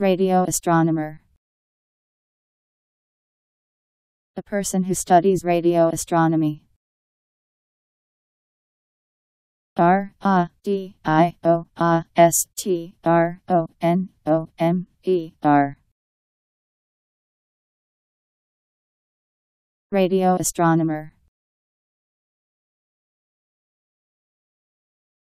Radio astronomer. A person who studies radio astronomy. R A D I O A S T R O N O M E R. Radio astronomer.